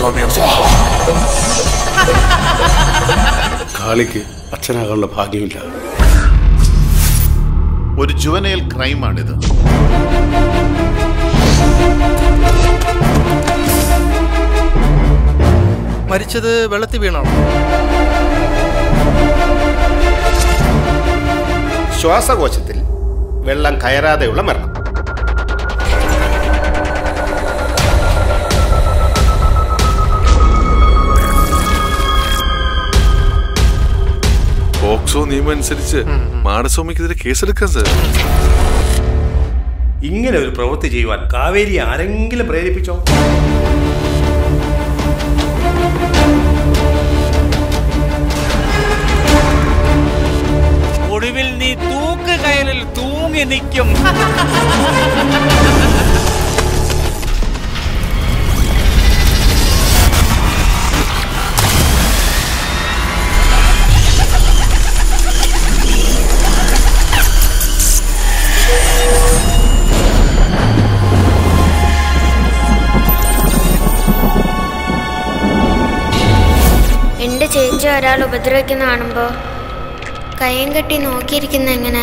സ്വാമിയം കാളിക്ക് അച്ഛനാകാനുള്ള ഭാഗ്യമില്ല. ഒരു ജുവനയിൽ ക്രൈമാണിത്. മരിച്ചത് വെള്ളത്തിൽ വീണാണ്. ശ്വാസകോശത്തിൽ വെള്ളം കയറാതെയുള്ള മരണം. പോക്സോ നിയമം അനുസരിച്ച് മാനസ്വാമിക്കെതിരെ കേസെടുക്കാം സർ. ഇങ്ങനെ ഒരു പ്രവൃത്തി ചെയ്യുവാൻ കാവേരി ആരെങ്കിലും പ്രേരിപ്പിച്ചോ? ഒടുവിൽ നീ തൂക്ക് കയലിൽ തൂങ്ങി നിൽക്കും. എന്റെ ചേച്ചി ഒരാൾ ഉപദ്രവിക്കുന്ന കാണുമ്പോൾ കയ്യും കെട്ടി നോക്കിയിരിക്കുന്ന എങ്ങനെ?